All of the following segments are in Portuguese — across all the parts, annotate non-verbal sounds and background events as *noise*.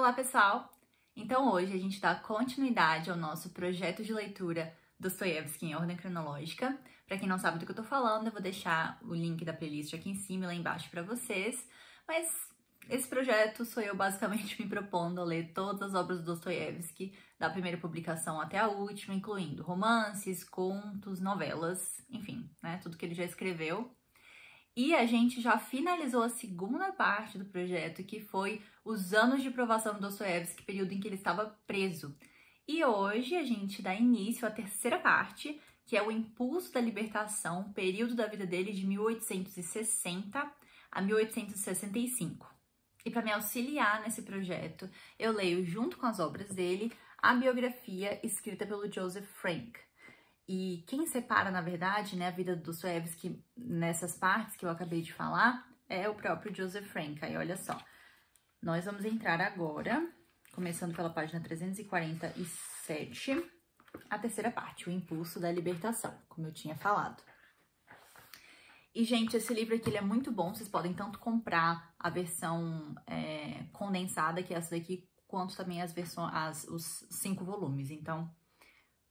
Olá, pessoal! Então, hoje a gente dá continuidade ao nosso projeto de leitura Dostoiévski em ordem cronológica. Para quem não sabe do que eu tô falando, eu vou deixar o link da playlist aqui em cima e lá embaixo para vocês. Mas esse projeto sou eu basicamente *laughs* me propondo a ler todas as obras do Dostoiévski, da primeira publicação até a última, incluindo romances, contos, novelas, enfim, né, tudo que ele já escreveu. E a gente já finalizou a segunda parte do projeto, que foi os anos de provação do Dostoiévski, período em que ele estava preso. E hoje a gente dá início à terceira parte, que é o Impulso da Libertação, período da vida dele de 1860 a 1865. E para me auxiliar nesse projeto, eu leio junto com as obras dele a biografia escrita pelo Joseph Frank. E quem separa, na verdade, né, a vida do Dostoevsky nessas partes que eu acabei de falar é o próprio Joseph Frank. Aí, olha só, nós vamos entrar agora, começando pela página 347, a terceira parte, o impulso da libertação, como eu tinha falado. E, gente, esse livro aqui é muito bom, vocês podem tanto comprar a versão é, condensada, que é essa daqui, quanto também as versões, as, os cinco volumes. Então,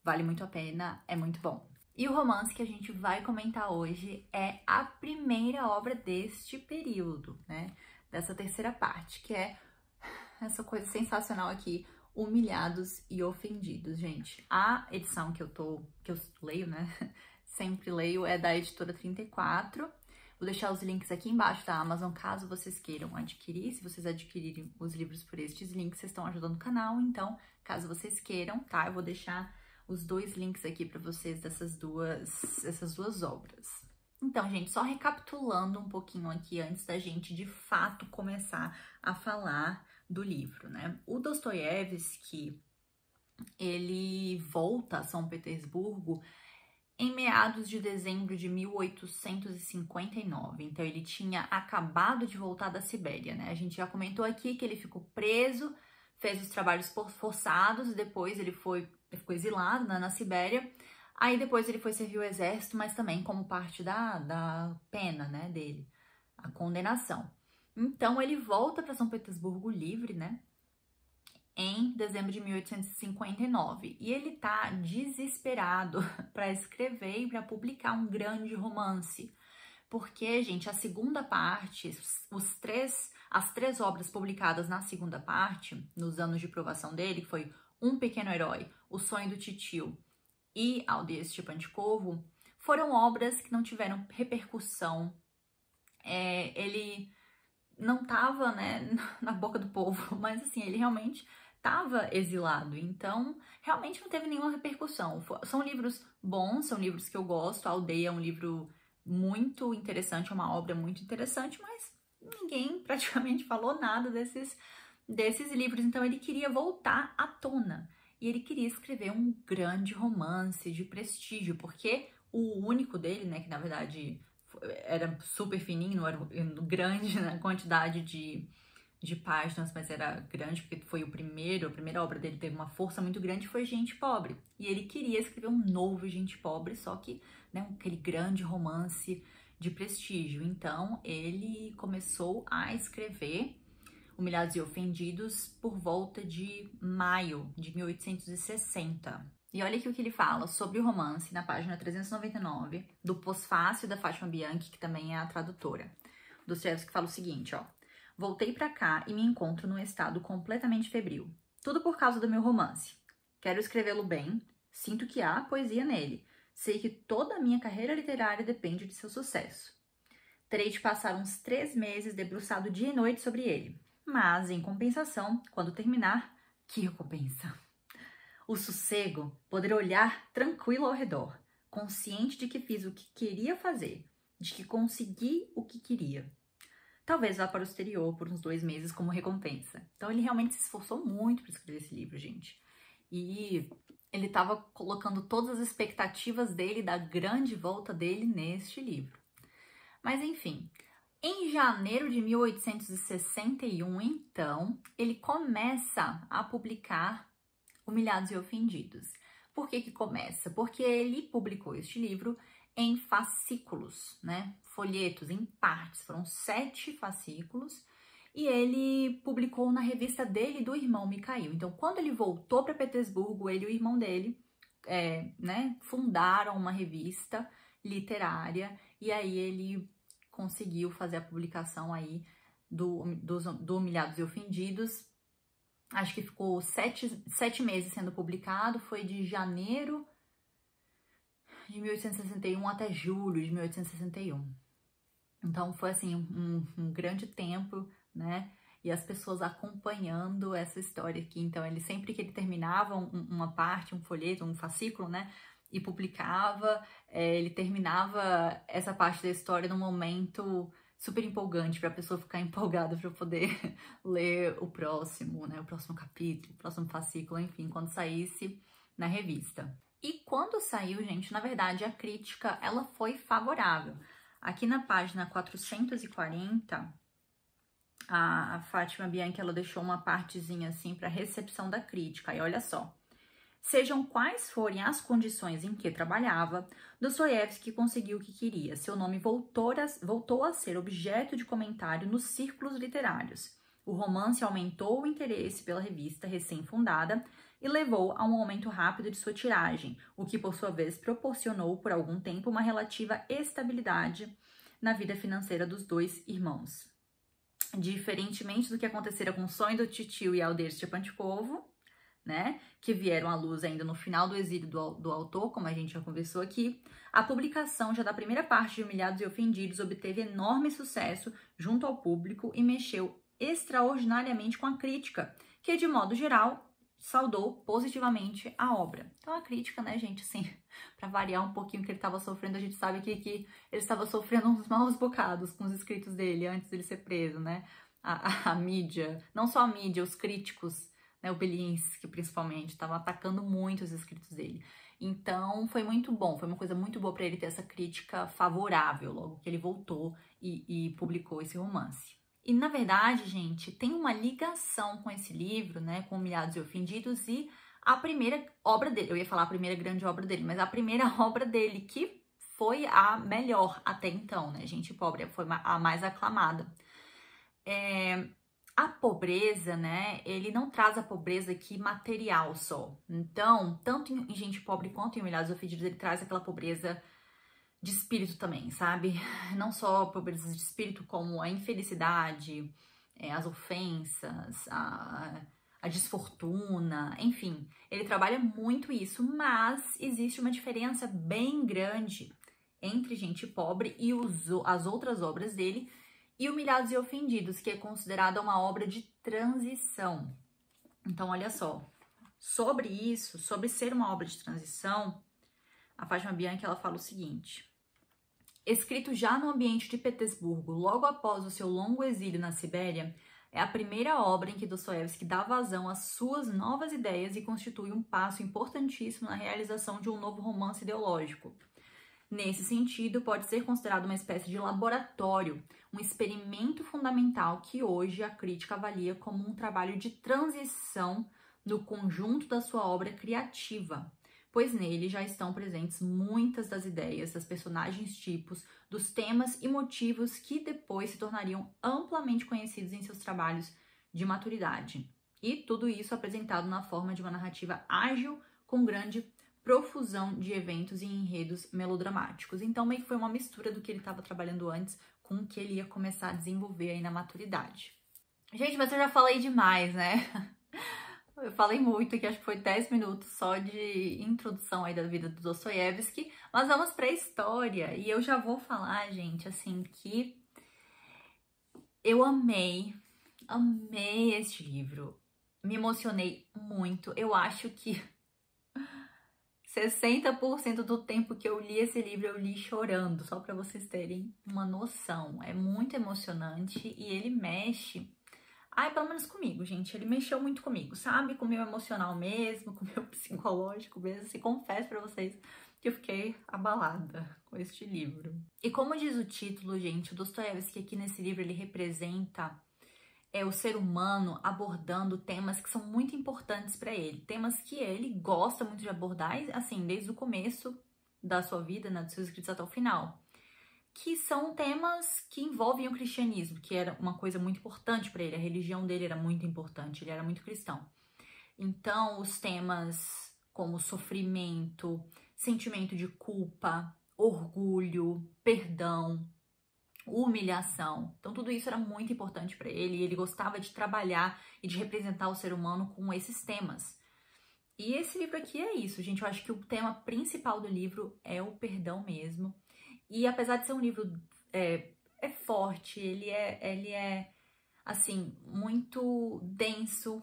Vale muito a pena, é muito bom. E o romance que a gente vai comentar hoje é a primeira obra deste período, né? Dessa terceira parte, que é essa coisa sensacional aqui, Humilhados e Ofendidos, gente. A edição que eu tô, que eu leio, né? *laughs* Sempre leio, é da editora 34. Vou deixar os links aqui embaixo da Amazon, caso vocês queiram adquirir. Se vocês adquirirem os livros por estes links, vocês estão ajudando o canal. Então, caso vocês queiram, tá? Eu vou deixar os dois links aqui para vocês dessas duas, essas duas obras. Então, gente, só recapitulando um pouquinho aqui antes da gente de fato começar a falar do livro, né? O Dostoiévski, ele volta a São Petersburgo em meados de dezembro de 1859. Então, ele tinha acabado de voltar da Sibéria, né? A gente já comentou aqui que ele ficou preso, fez os trabalhos forçados, depois ele foi ele ficou exilado né, na Sibéria. Aí depois ele foi servir o exército, mas também como parte da, da pena né, dele, a condenação. Então ele volta para São Petersburgo livre, né? Em dezembro de 1859. E ele tá desesperado *laughs* para escrever e para publicar um grande romance. Porque, gente, a segunda parte, os três, as três obras publicadas na segunda parte, nos anos de provação dele, que foi Um Pequeno Herói, o Sonho do Titio e Aldeia Stepanchikovo foram obras que não tiveram repercussão. É, ele não estava né, *laughs* na boca do povo, *laughs* mas assim, ele realmente estava exilado, então realmente não teve nenhuma repercussão. São livros bons, são livros que eu gosto. A Aldeia é um livro muito interessante, é uma obra muito interessante, mas ninguém praticamente *laughs* falou nada desses, desses livros, então ele queria voltar à tona e ele queria escrever um grande romance de prestígio, porque o único dele, né, que na verdade era super fininho, era grande na quantidade de, de páginas, mas era grande porque foi o primeiro, a primeira obra dele teve uma força muito grande, foi Gente Pobre. E ele queria escrever um novo Gente Pobre, só que, né, aquele grande romance de prestígio. Então, ele começou a escrever Humilhados e Ofendidos, por volta de maio de 1860. E olha aqui o que ele fala sobre o romance na página 399 do Pós-Fácil da Fátima Bianchi, que também é a tradutora. que fala o seguinte, ó. Voltei para cá e me encontro num estado completamente febril. Tudo por causa do meu romance. Quero escrevê-lo bem, sinto que há poesia nele. Sei que toda a minha carreira literária depende de seu sucesso. Terei de passar uns três meses debruçado dia e noite sobre ele. Mas, em compensação, quando terminar, que recompensa! O sossego, poder olhar tranquilo ao redor, consciente de que fiz o que queria fazer, de que consegui o que queria. Talvez vá para o exterior por uns dois meses como recompensa. Então ele realmente se esforçou muito para escrever esse livro, gente. E ele estava colocando todas as expectativas dele da grande volta dele neste livro. Mas enfim, em janeiro de 1861, então, ele começa a publicar Humilhados e Ofendidos. Por que que começa? Porque ele publicou este livro em fascículos, né? Folhetos, em partes. Foram sete fascículos. e ele publicou na revista dele e do irmão Mikhail. Então, quando ele voltou para Petersburgo, ele e o irmão dele é, né, fundaram uma revista literária e aí ele conseguiu fazer a publicação aí do, do, do Humilhados e Ofendidos. Acho que ficou sete, sete meses sendo publicado, foi de janeiro de 1861 até julho de 1861. Então foi assim um, um grande tempo, né? E as pessoas acompanhando essa história aqui. Então, ele sempre que ele terminava um, uma parte, um folheto, um fascículo, né? E publicava, é, ele terminava essa parte da história num momento super empolgante para a pessoa ficar *laughs* empolgada para poder *laughs* ler o próximo, né? O próximo capítulo, o próximo fascículo, enfim, quando saísse na revista. E quando saiu, gente, na verdade, a crítica ela foi favorável. Aqui na página 440, a, Fátima Bianchi ela deixou uma partezinha assim para recepção da crítica. E olha só. Sejam quais forem as condições em que trabalhava, Dostoiévski conseguiu o que queria. Seu nome voltou a, voltou a ser objeto de comentário nos círculos literários. O romance aumentou o interesse pela revista recém-fundada e levou a um aumento rápido de sua tiragem, o que por sua vez proporcionou por algum tempo uma relativa estabilidade na vida financeira dos dois irmãos. Diferentemente do que acontecera com o sonho do Titio e Aldeir Stepanchikovo, né, que vieram à luz ainda no final do exílio do, do, autor, como a gente já conversou aqui, a publicação já da primeira parte de Humilhados e Ofendidos obteve enorme sucesso junto ao público e mexeu extraordinariamente com a crítica, que de modo geral saudou positivamente a obra. Então a crítica, né, gente, assim, *laughs* para variar um pouquinho o que ele estava sofrendo, a gente sabe que, que ele estava sofrendo uns maus bocados com os escritos dele antes dele ser preso, né? A, a, a mídia, não só a mídia, os críticos, né, o Belinsky principalmente, estavam atacando muito os escritos dele. Então foi muito bom, foi uma coisa muito boa para ele ter essa crítica favorável logo que ele voltou e, e publicou esse romance. E na verdade, gente, tem uma ligação com esse livro, né, com Humilhados e Ofendidos e a primeira obra dele. Eu ia falar a primeira grande obra dele, mas a primeira *laughs* obra dele que foi a melhor até então, né, gente pobre, foi a mais aclamada. É, a pobreza, né, ele não traz a pobreza aqui material só. Então, tanto em Gente Pobre quanto em Humilhados Ofendidos, ele traz aquela pobreza de espírito também, sabe? *laughs* Não só pobreza de espírito, como a infelicidade, é, as ofensas, a, a desfortuna, enfim. Ele trabalha muito isso, mas existe uma diferença bem grande entre Gente Pobre e os, as outras obras dele e Humilhados e Ofendidos, que é considerada uma obra de transição. Então, olha só, sobre isso, sobre ser uma obra de transição, a Fátima Bianchi ela fala o seguinte: Escrito já no ambiente de Petersburgo, logo após o seu longo exílio na Sibéria, é a primeira obra em que Dostoiévski dá vazão às suas novas ideias e constitui um passo importantíssimo na realização de um novo romance ideológico. Nesse sentido, pode ser considerado uma espécie de laboratório, um experimento fundamental que hoje a crítica avalia como um trabalho de transição no conjunto da sua obra criativa, pois nele já estão presentes muitas das ideias, das personagens tipos, dos temas e motivos que depois se tornariam amplamente conhecidos em seus trabalhos de maturidade. E tudo isso apresentado na forma de uma narrativa ágil, com grande profusão de eventos e enredos melodramáticos. Então, meio que foi uma mistura do que ele estava trabalhando antes com o que ele ia começar a desenvolver aí na maturidade. Gente, mas eu já falei demais, né? *laughs* Eu falei muito aqui, acho que foi 10 minutos só de introdução aí da vida do Dostoiévski, mas vamos para a história. E eu já vou falar, gente, assim, que eu amei, amei este livro. Me emocionei muito. Eu acho que 60% do tempo que eu li esse livro eu li chorando, só para vocês terem uma noção. É muito emocionante e ele mexe Ai, pelo menos comigo, gente. Ele mexeu muito comigo, sabe? Com o meu emocional mesmo, *laughs* com o meu psicológico mesmo. Se confesso para vocês que eu fiquei abalada com este livro. E como diz o título, gente, o Dostoiévski aqui nesse livro ele representa é o ser humano abordando temas que são muito importantes para ele, temas que ele gosta muito de abordar, assim, desde o começo da sua vida, né, dos seus escritos até o final. Que são temas que envolvem o cristianismo, que era uma coisa muito importante para ele, a religião dele era muito importante, ele era muito cristão. Então, os temas como sofrimento, sentimento de culpa, orgulho, perdão, humilhação. Então, tudo isso era muito importante para ele e ele gostava de trabalhar e de representar o ser humano com esses temas. E esse livro aqui é isso, gente. Eu acho que o tema principal do livro é o perdão mesmo. E apesar de ser um livro é, é forte, ele é, ele é assim muito denso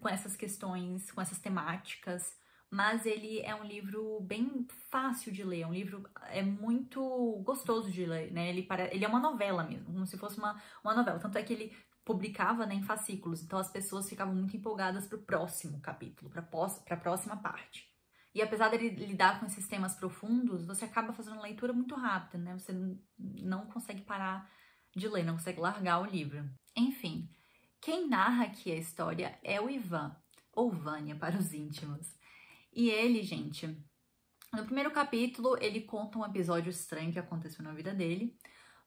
com essas questões, com essas temáticas, mas ele é um livro bem fácil de ler, um livro é muito gostoso de ler, né? Ele, para, ele é uma novela mesmo, como se fosse uma, uma novela. Tanto é que ele publicava né, em fascículos, então as pessoas ficavam muito empolgadas para o próximo capítulo, para a próxima parte. E apesar dele lidar com esses temas profundos, você acaba fazendo uma leitura muito rápida, né? Você não consegue parar de ler, não consegue largar o livro. Enfim, quem narra aqui a história é o Ivan, ou Vânia para os íntimos. E ele, gente, no primeiro capítulo, ele conta um episódio estranho que aconteceu na vida dele.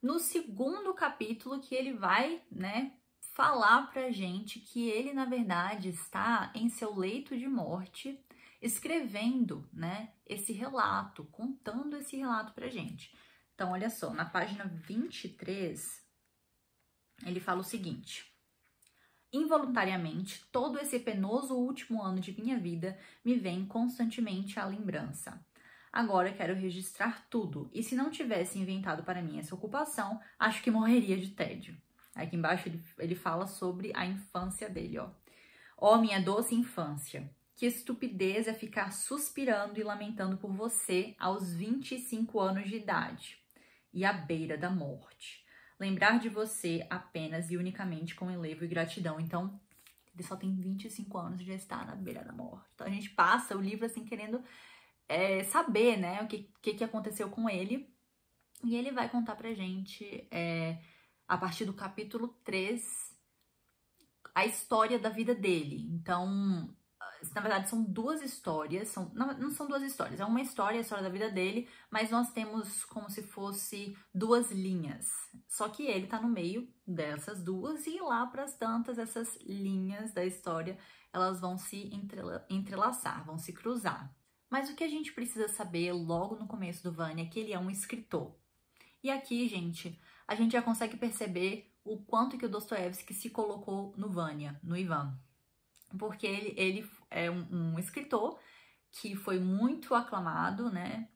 No segundo capítulo, que ele vai, né, falar pra gente que ele, na verdade, está em seu leito de morte, escrevendo, né, esse relato, contando esse relato pra gente. Então, olha só, na página 23, ele fala o seguinte: Involuntariamente, todo esse penoso último ano de minha vida me vem constantemente à lembrança. Agora quero registrar tudo, e se não tivesse inventado para mim essa ocupação, acho que morreria de tédio. Aqui embaixo ele, ele fala sobre a infância dele, ó. Ó, oh, minha doce infância, que estupidez é ficar suspirando e lamentando por você aos 25 anos de idade e à beira da morte lembrar de você apenas e unicamente com enlevo e gratidão. Então, ele só tem 25 anos e já está na beira da morte. Então, a gente passa o livro assim, querendo é, saber, né, o que, que, que, aconteceu com ele. E ele vai contar pra gente, é, a partir do capítulo 3, a história da vida dele. Então, na verdade, são duas histórias, são, não, não são duas histórias, é uma história, a história da vida dele, mas nós temos como se fosse duas linhas. Só que ele tá no meio dessas duas e lá para as tantas, essas linhas da história, elas vão se entrela entrelaçar, vão se cruzar. Mas o que a gente precisa saber logo no começo do Vânia é que ele é um escritor. E aqui, gente, a gente já consegue perceber o quanto que o Dostoiévski se colocou no Vânia, no Ivan porque ele, ele é um, um escritor que foi muito aclamado, né,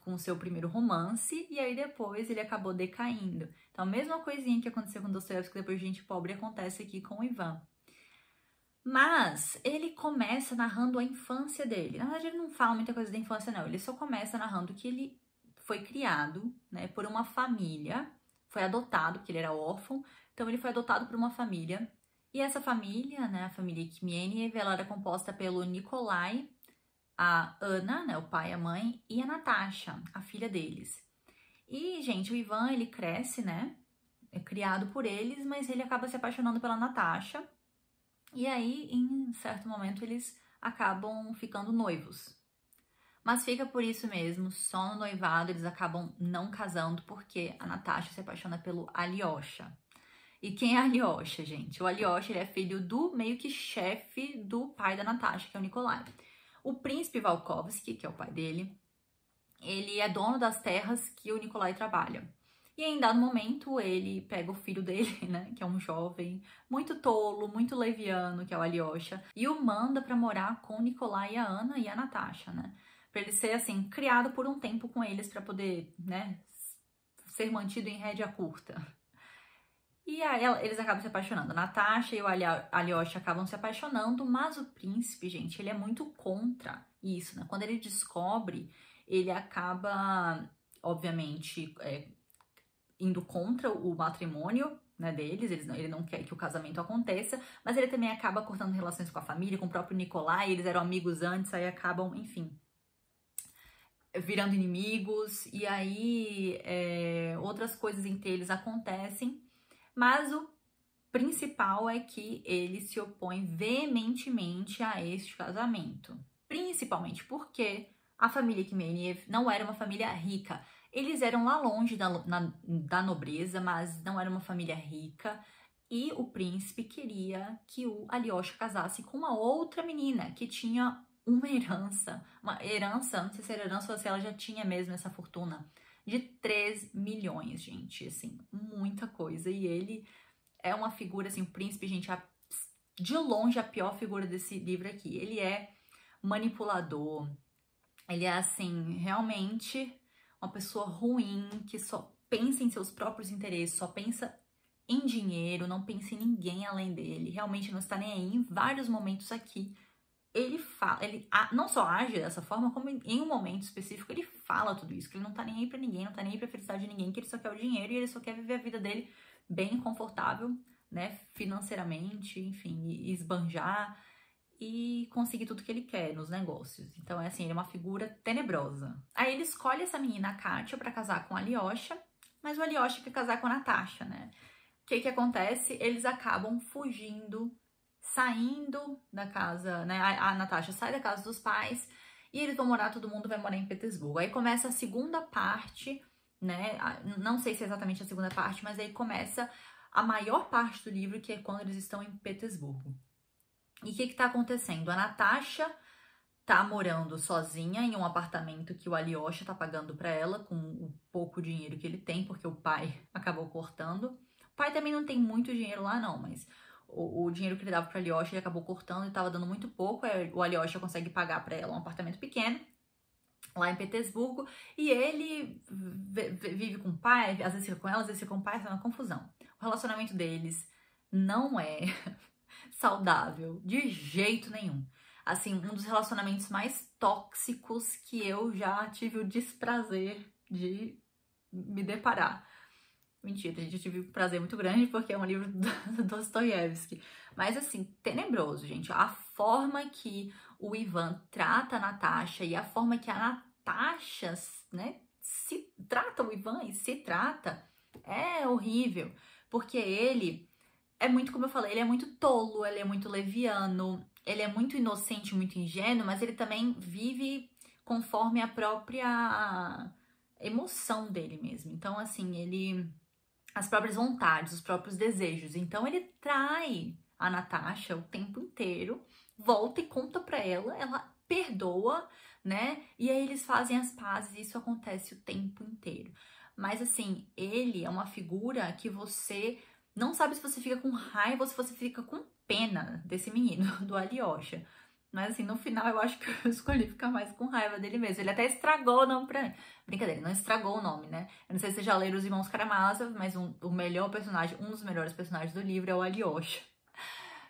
com seu primeiro romance, e aí depois ele acabou decaindo. Então, a mesma coisinha que aconteceu com Dostoiévski depois de Gente Pobre acontece aqui com o Ivan. Mas ele começa narrando a infância dele. Na verdade, ele não fala muita coisa da infância, não. Ele só começa narrando que ele foi criado né, por uma família, foi adotado, porque ele era órfão. Então, ele foi adotado por uma família e essa família, né, a família Kmieniev, ela era composta pelo Nikolai, a Ana, né, o pai e a mãe, e a Natasha, a filha deles. E, gente, o Ivan, ele cresce, né, é criado por eles, mas ele acaba se apaixonando pela Natasha. E aí, em certo momento, eles acabam ficando noivos. Mas fica por isso mesmo, só no noivado eles acabam não casando porque a Natasha se apaixona pelo Alyosha. E quem é Alyosha, gente? O Alyosha ele é filho do meio que chefe do pai da Natasha, que é o Nikolai. O príncipe Valkovsky, que é o pai dele, ele é dono das terras que o Nikolai trabalha. E em dado momento, ele pega o filho dele, *laughs* né, que é um jovem muito tolo, muito leviano, que é o Alyosha, e o manda para morar com o Nikolai, a Ana e a Natasha, né? Para ele ser assim criado por um tempo com eles para poder, né, ser mantido em rédea curta. E aí eles acabam se apaixonando. Natasha e o Alyosha acabam se apaixonando, mas o príncipe, gente, ele é muito contra isso, né? Quando ele descobre, ele acaba, obviamente, é, indo contra o matrimônio né, deles, eles ele não quer que o casamento aconteça, mas ele também acaba cortando relações com a família, com o próprio Nicolai, eles eram amigos antes, aí acabam, enfim, virando inimigos, e aí é, outras coisas entre eles acontecem, mas o principal é que ele se opõe veementemente a este casamento. Principalmente porque a família Kimeniev não era uma família rica. Eles eram lá longe da, na, da nobreza, mas não era uma família rica. E o príncipe queria que o Alyosha casasse com uma outra menina que tinha uma herança, uma herança, não sei se era herança ou se ela já tinha mesmo essa fortuna, de 3 milhões, gente, assim, muita coisa. E ele é uma figura, assim, o príncipe, gente, a, de longe a pior figura desse livro aqui. Ele é manipulador, ele é, assim, realmente uma pessoa ruim, que só pensa em seus próprios interesses, só pensa em dinheiro, não pensa em ninguém além dele, realmente não está nem aí em vários momentos aqui. Ele fala, ele não só age dessa forma, como em um momento específico ele fala tudo isso, que ele não tá nem aí pra ninguém, não tá nem aí pra felicidade de ninguém, que ele só quer o dinheiro e ele só quer viver a vida dele bem confortável, né, financeiramente, enfim, esbanjar e conseguir tudo que ele quer nos negócios. Então, é assim, ele é uma figura tenebrosa. Aí ele escolhe essa menina, a Kátia, pra casar com a Alyosha, mas o Alyosha quer casar com a Natasha, né? O que que acontece? Eles acabam fugindo, saindo da casa, né? A, a Natasha sai da casa dos pais e eles vão morar, todo mundo vai morar em Petersburgo. Aí começa a segunda parte, né? Não sei se é exatamente a segunda parte, mas aí começa a maior parte do livro, que é quando eles estão em Petersburgo. E o que está acontecendo? A Natasha tá morando sozinha em um apartamento que o Alyosha tá pagando para ela com o pouco dinheiro que ele tem, porque o pai *laughs* acabou cortando. O pai também não tem muito dinheiro lá não, mas o, o dinheiro que ele dava para Alyosha ele acabou cortando e tava dando muito pouco. o Alyosha consegue pagar para ela um apartamento pequeno lá em Petersburgo e ele vive com o pai, às vezes fica com ela, às vezes fica com o pai, é uma confusão. O relacionamento deles não é *laughs* saudável de jeito nenhum. Assim, um dos relacionamentos mais tóxicos que eu já tive o desprazer de me deparar. Mentira, gente, eu tive um prazer muito grande porque é um livro *laughs* do Dostoiévski. Mas, assim, tenebroso, gente. A forma que o Ivan trata a Natasha e a forma que a Natasha, né, se trata o Ivan e se trata é horrível. Porque ele é muito, como eu falei, ele é muito tolo, ele é muito leviano, ele é muito inocente, muito ingênuo, mas ele também vive conforme a própria emoção dele mesmo. Então, assim, ele. As próprias vontades, os próprios desejos. Então, ele trai a Natasha o tempo inteiro, volta e conta pra ela, ela perdoa, né? E aí eles fazem as pazes e isso acontece o tempo inteiro. Mas, assim, ele é uma figura que você não sabe se você fica com raiva ou se você fica com pena desse menino, *laughs* do Alyosha. Mas assim, no final eu acho que eu *laughs* escolhi ficar mais com raiva dele mesmo. Ele até estragou o nome pra mim. Brincadeira, não estragou o nome, né? Eu não sei se você já leram Os Irmãos Karamazov, mas um, o melhor personagem, um dos melhores personagens do livro é o Alyosha.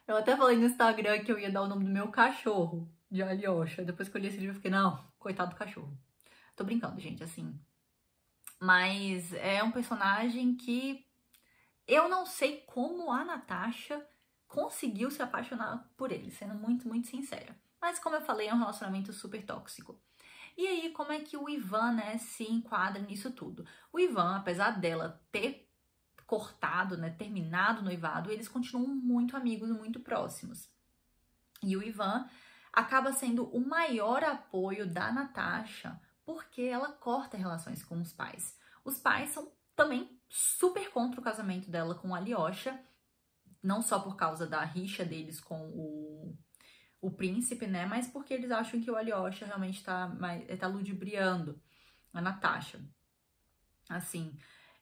Eu até falei no Instagram que eu ia dar o nome do meu cachorro de Alyosha. Depois que eu li esse livro, eu fiquei, não, coitado do cachorro. Tô brincando, gente, assim. Mas é um personagem que eu não sei como a Natasha conseguiu se apaixonar por ele, sendo muito, muito sincera. Mas como eu falei, é um relacionamento super tóxico. E aí, como é que o Ivan, né, se enquadra nisso tudo? O Ivan, apesar dela ter cortado, né, terminado o noivado, eles continuam muito amigos, muito próximos. E o Ivan acaba sendo o maior apoio da Natasha, porque ela corta relações com os pais. Os pais são também super contra o casamento dela com o Alyosha, não só por causa da rixa deles com o, o príncipe, né, mas porque eles acham que o Alyosha realmente tá, tá ludibriando a Natasha. Assim,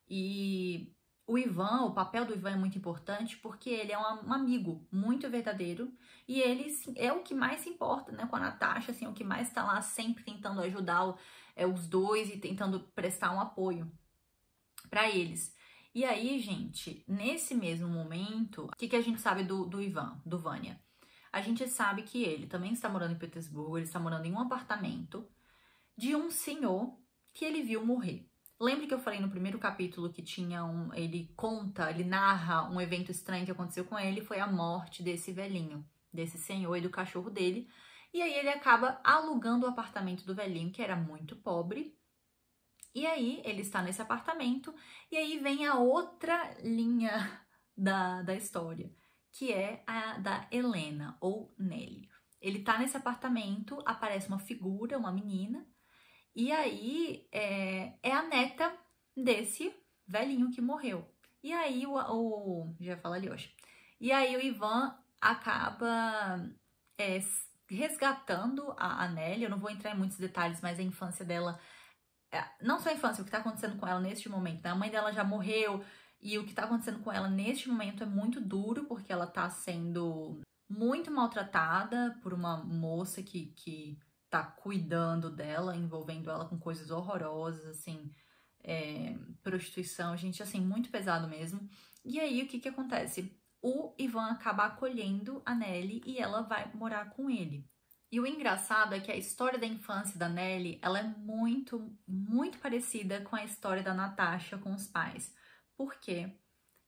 e o Ivan, o papel do Ivan é muito importante porque ele é um, amigo muito verdadeiro e ele é o que mais se importa, né, com a Natasha, assim, é o que mais tá lá sempre tentando ajudar o, é, os dois e tentando prestar um apoio para eles. E aí, gente, nesse mesmo momento, o que, que a gente sabe do, do Ivan, do Vânia? A gente sabe que ele também está morando em Petersburgo, ele está morando em um apartamento de um senhor que ele viu morrer. Lembra que eu falei no primeiro capítulo que tinha um. Ele conta, ele narra um evento estranho que aconteceu com ele, foi a morte desse velhinho, desse senhor e do cachorro dele. E aí ele acaba alugando o apartamento do velhinho, que era muito pobre, e aí ele está nesse apartamento, e aí vem a outra linha *laughs* da, da história, que é a da Helena ou Nelly. Ele tá nesse apartamento, aparece uma figura, uma menina, E aí é, é a neta desse velhinho que morreu. E aí o, o já fala ali hoje. E aí o Ivan acaba é, resgatando a, a Nelly. Eu não vou entrar em muitos detalhes, mas a infância dela, não só a infância, o que está acontecendo com ela neste momento. Né? A mãe dela já morreu e o que está acontecendo com ela neste momento é muito duro porque ela está sendo muito maltratada por uma moça que, que tá cuidando dela, envolvendo ela com coisas horrorosas, assim, é, prostituição, gente, assim, muito pesado mesmo. E aí, o que que acontece? O Ivan acaba acolhendo a Nelly e ela vai morar com ele. E o engraçado é que a história da infância da Nelly, ela é muito, muito parecida com a história da Natasha com os pais. Por quê?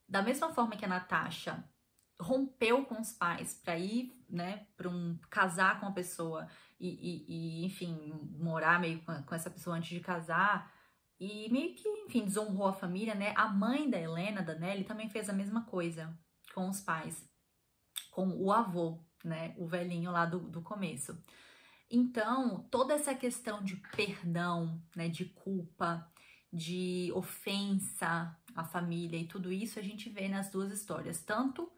Da mesma forma que a Natasha rompeu com os pais para ir, né, para um casar com a pessoa e, e, e enfim, morar meio com, com, essa pessoa antes de casar e meio que, enfim, desonrou a família, né? A mãe da Helena, da Nelly, também fez a mesma coisa com os pais, com o avô, né, o velhinho lá do, do começo. Então, toda essa questão de perdão, né, de culpa, de ofensa à família e tudo isso a gente vê nas duas histórias, tanto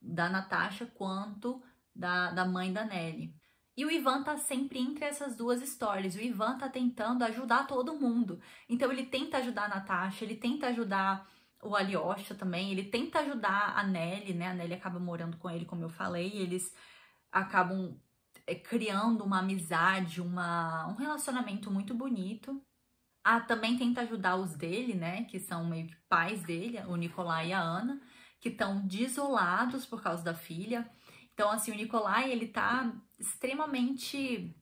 da Natasha quanto da, da mãe da Nelly. E o Ivan tá sempre entre essas duas histórias. O Ivan tá tentando ajudar todo mundo. Então ele tenta ajudar a Natasha, ele tenta ajudar o Alyosha também, ele tenta ajudar a Nelly, né? A Nelly acaba morando com ele, como eu falei, e eles acabam é, criando uma amizade, uma, um relacionamento muito bonito. Ah, também tenta ajudar os dele, né? Que são meio que pais dele, o Nicolai e a Ana que estão desolados por causa da filha. Então, assim, o Nicolai, ele tá extremamente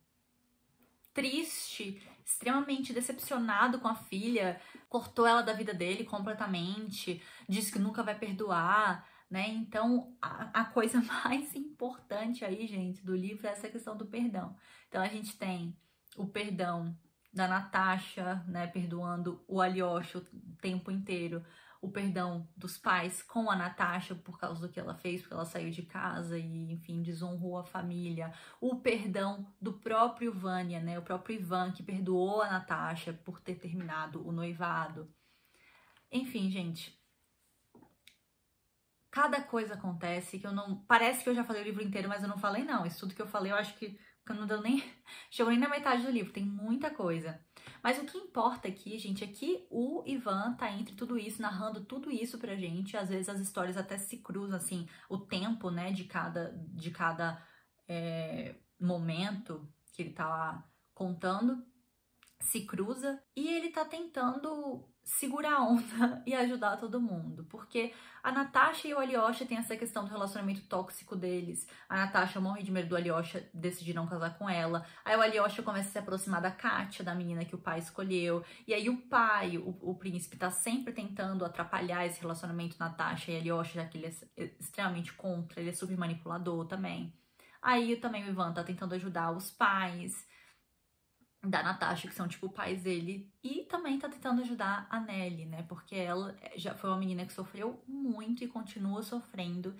triste, extremamente decepcionado com a filha, cortou ela da vida dele completamente, disse que nunca vai perdoar, né? Então, a, a, coisa *laughs* mais importante aí, gente, do livro é essa questão do perdão. Então, a gente tem o perdão da Natasha, né, perdoando o Alyosha o tempo inteiro, o perdão dos pais com a Natasha por causa do que ela fez, porque ela saiu de casa e, enfim, desonrou a família. O perdão do próprio Vânia, né? O próprio Ivan que perdoou a Natasha por ter terminado o noivado. Enfim, gente. Cada coisa acontece que eu não. Parece que eu já falei o livro inteiro, mas eu não falei, não. Isso tudo que eu falei, eu acho que porque não deu nem. *laughs* Chegou nem na metade do livro, tem muita coisa. Mas o que importa aqui, gente, é que o Ivan tá entre tudo isso, narrando tudo isso pra gente. Às vezes as histórias até se cruzam, assim, o tempo, né, de cada, de cada é, momento que ele tá contando se cruza e ele tá tentando segurar a onda *laughs* e ajudar todo mundo. Porque a Natasha e o Alyosha têm essa questão do relacionamento tóxico deles. A Natasha morre de medo do Alyosha decidir não casar com ela. Aí o Alyosha começa a se aproximar da Katia, da menina que o pai escolheu. E aí o pai, o, o príncipe, tá sempre tentando atrapalhar esse relacionamento Natasha e Alyosha, já que ele é extremamente contra, ele é super manipulador também. Aí também o Ivan tá tentando ajudar os pais da Natasha, que são tipo pais dele, e também tá tentando ajudar a Nelly, né? Porque ela já foi uma menina que sofreu muito e continua sofrendo.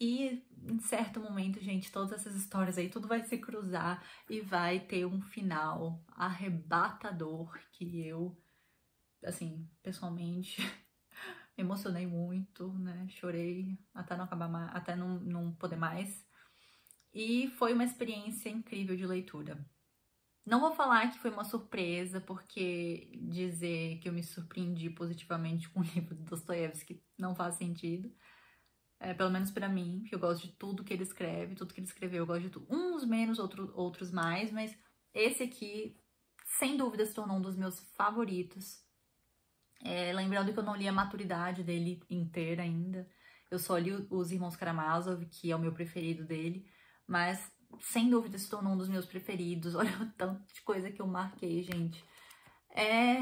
E em certo momento, gente, todas essas histórias aí, tudo vai se cruzar e vai ter um final arrebatador que eu, assim, pessoalmente, *laughs* me emocionei muito, né? Chorei até não acabar mais, até não, não poder mais. E foi uma experiência incrível de leitura. Não vou falar que foi uma surpresa, porque dizer que eu me surpreendi positivamente com o *laughs* livro de Dostoiévski não faz sentido. É, pelo menos para mim, que eu gosto de tudo que ele escreve, tudo que ele escreveu, eu gosto de tudo. Uns menos, outro, outros mais, mas esse aqui, sem dúvida, se tornou um dos meus favoritos. É, lembrando que eu não li a maturidade dele inteira ainda. Eu só li Os Irmãos Karamazov, que é o meu preferido dele, mas sem dúvida se tornou um dos meus preferidos. *laughs* Olha o tanto de coisa que eu marquei, gente. É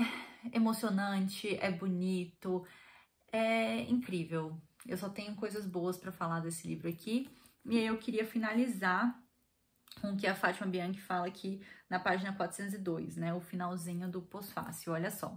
emocionante, é bonito, é incrível. Eu só tenho coisas boas para falar desse livro aqui. E aí eu queria finalizar com o que a Fátima Bianchi fala aqui na página 402, né? O finalzinho do pós-fácil, olha só.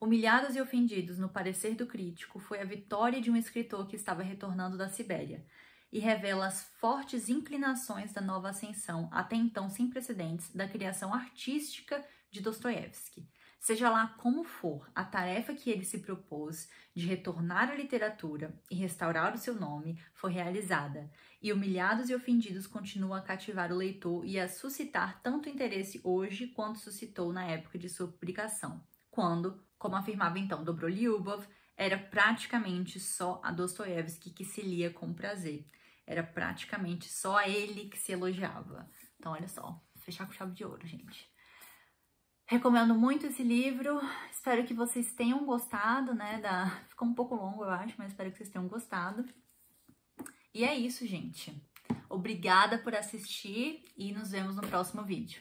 Humilhados e ofendidos no parecer do crítico foi a vitória de um escritor que estava retornando da Sibéria e revela as fortes inclinações da nova ascensão, até então sem precedentes, da criação artística de Dostoiévski. Seja lá como for, a tarefa que ele se propôs de retornar à literatura e restaurar o seu nome foi realizada, e Humilhados e Ofendidos continua a cativar o leitor e a suscitar tanto interesse hoje quanto suscitou na época de sua publicação, quando, como afirmava então Dobroliubov, era praticamente só a Dostoiévski que se lia com prazer. Era praticamente só ele que se elogiava. Então, olha só, fechar com chave de ouro, gente. Recomendo muito esse livro, espero que vocês tenham gostado, né? Da... *laughs* Ficou um pouco longo, eu acho, mas espero que vocês tenham gostado. E é isso, gente. Obrigada por assistir e nos vemos no próximo vídeo.